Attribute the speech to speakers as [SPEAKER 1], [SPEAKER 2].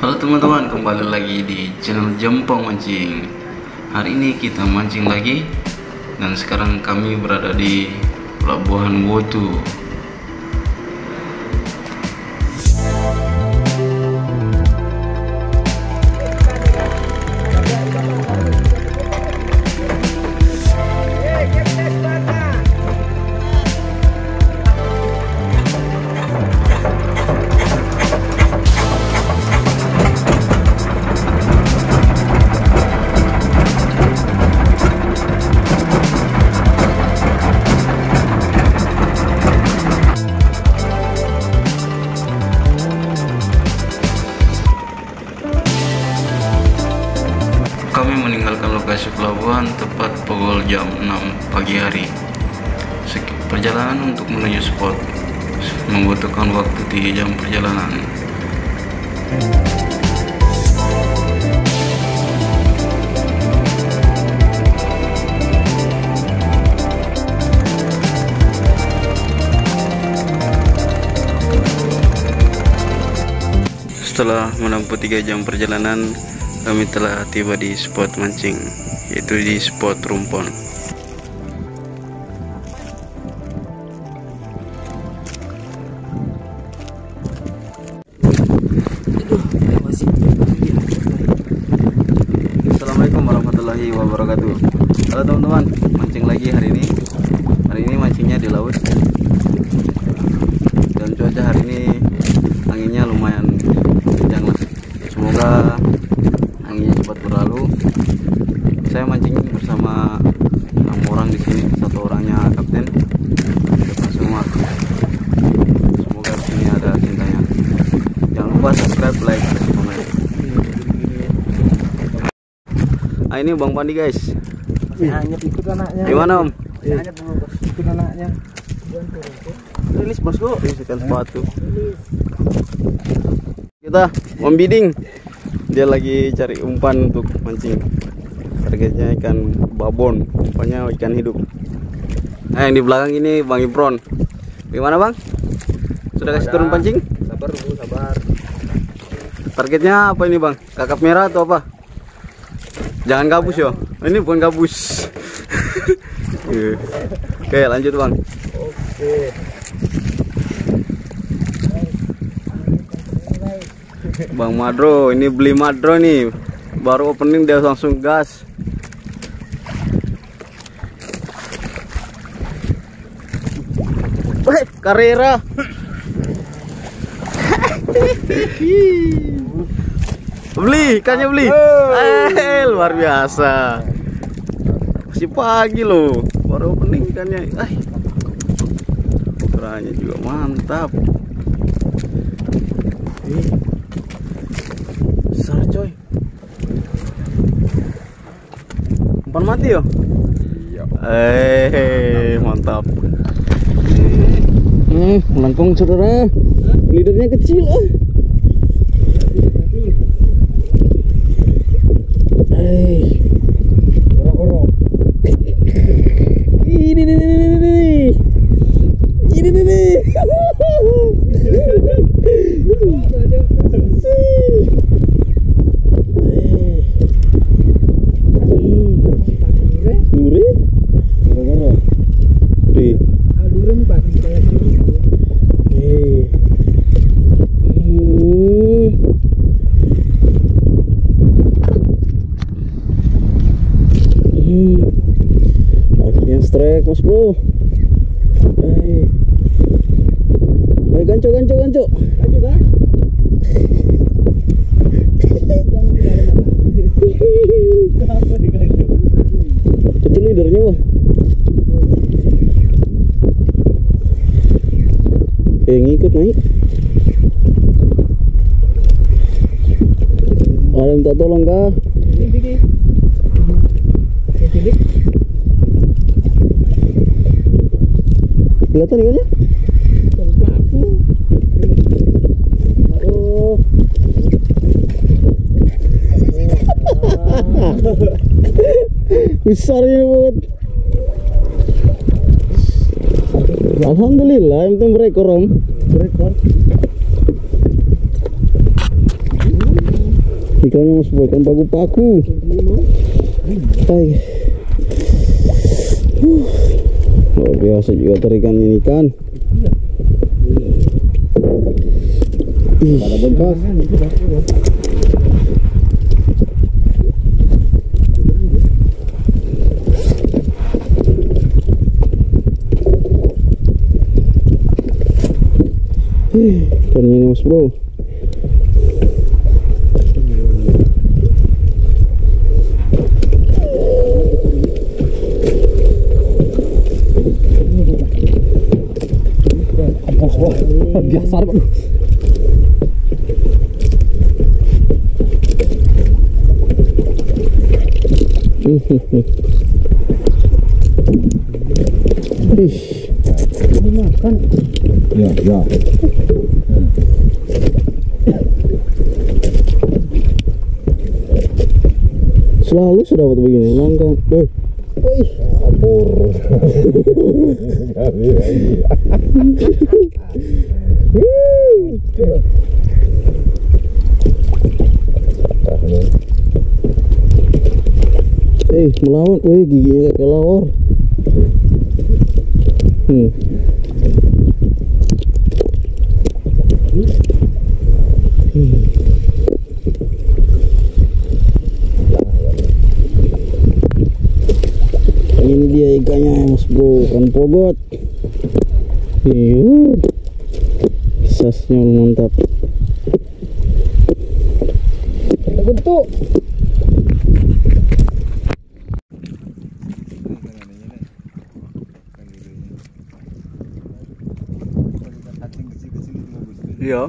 [SPEAKER 1] Halo teman-teman, kembali lagi di channel Jempong Mancing. Hari ini kita mancing lagi dan sekarang kami berada di Pelabuhan Wotu. Lokasi pelabuhan tepat pukul jam 6 pagi hari. Perjalanan untuk menuju spot membutuhkan waktu 3 jam perjalanan. Setelah menempuh 3 jam perjalanan, kami telah tiba di spot mancing, yaitu di spot rumpon. Assalamualaikum warahmatullahi wabarakatuh. Halo teman-teman, mancing lagi hari ini. Hari ini mancingnya di laut. Dan cuaca hari ini anginnya lumayan kencang lah. Semoga. Saya mancing bersama enam orang di sini. Satu orangnya kapten. Kita semua. Semoga di sini ada cintanya. Jangan lupa subscribe, like, dan komen. Ah ini Bang Pandi guys.
[SPEAKER 2] hanya ikut anaknya
[SPEAKER 1] Gimana Om?
[SPEAKER 2] hanya ikut anaknya rilis bosku
[SPEAKER 1] Ikan sepatu. Kita Om Biding. Dia lagi cari umpan untuk mancing. Targetnya ikan babon, umpannya ikan hidup. Nah, yang di belakang ini Bang Ibron. Gimana Bang? Sudah kasih turun pancing?
[SPEAKER 2] sabar bu sabar
[SPEAKER 1] Targetnya apa ini Bang? Kakap merah atau apa? Jangan gabus yo. Ini bukan gabus. Iya. Oke, lanjut Bang.
[SPEAKER 2] oke
[SPEAKER 1] Bang Madro, ini beli Madro nih. Baru opening dia langsung gas. Carrera. beli, ikannya beli. Eh, luar biasa. Masih pagi loh. Baru opening ikannya. Eh. Ukurannya juga mantap. Ih, besar coy umpan mati yo
[SPEAKER 2] iya
[SPEAKER 1] eh mantap hmm melengkung saudara. Leadernya kecil ah eh. Ini ini Dure?
[SPEAKER 2] koro
[SPEAKER 1] Di.
[SPEAKER 2] dulu nih pak kayak gini
[SPEAKER 1] Eh. Hmm. Hmm. Akhirnya strike mas bro. Eh. Baik ganco ganco ganco.
[SPEAKER 2] aja kan
[SPEAKER 1] Itu leadernya wah. Eh ngikut naik. Ada minta tolong kah?
[SPEAKER 2] ini dikit ini dikit
[SPEAKER 1] Kelihatan ikannya? Oh. Besar ini banget. Alhamdulillah, yang penting berekor om.
[SPEAKER 2] berekor
[SPEAKER 1] ikannya mas bro ikan paku-paku Hai. Huh. Luar biasa juga terikan ini kan
[SPEAKER 2] bentos.
[SPEAKER 1] ikannya ini mas bro
[SPEAKER 2] Biasa Pak.
[SPEAKER 1] Ih,
[SPEAKER 2] Ini makan.
[SPEAKER 3] Ya, ya.
[SPEAKER 1] selalu sudah dapat begini langka Wih,
[SPEAKER 3] Kapur.
[SPEAKER 1] eh melawan wih giginya kayak kelawar hmm. Hmm. ini dia ikannya mas bro ikan pogot Iya. Sasnya mantap.
[SPEAKER 2] Bentuk.
[SPEAKER 1] Iya.